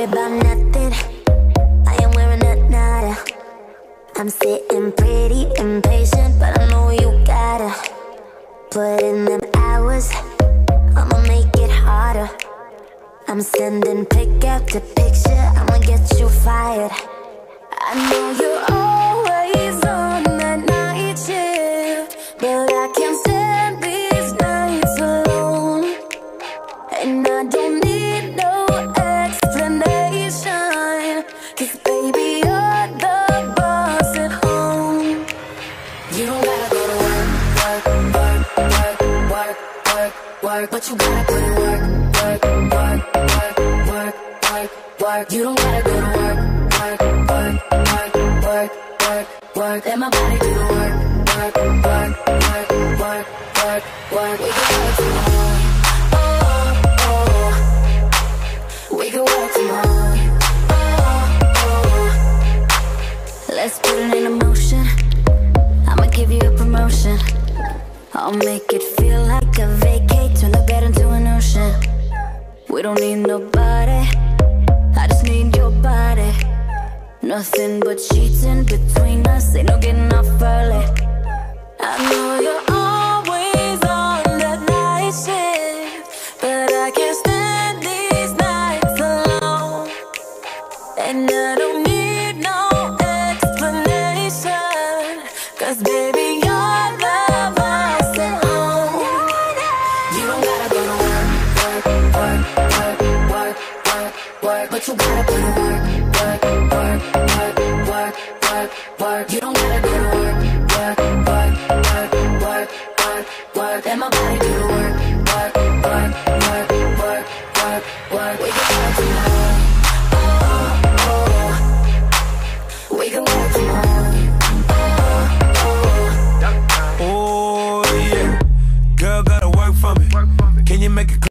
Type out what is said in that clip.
worry about nothing. I am wearing a nada. I'm sitting pretty impatient, but I know you gotta put in them hours. I'ma make it harder. I'm sending pick after picture. I'ma get you fired. I know you're You don't gotta go to work, work, work, work, work, work, work, but you gotta put in work, work, work, work, work, work, work. You don't gotta go to work, work, work, work, work, work, work. Let my body do the work, work, work, work, work, work, work. I'll make it feel like a vacate, turn the bed into an ocean. We don't need nobody, I just need your body. Nothing but sheets in between us, work, but you gotta put in work, work, work, work, work, work, work. You don't gotta go to work, work, work, work, work, work, work. And my body do the work, work, work, work, work, work, work. We gotta do work.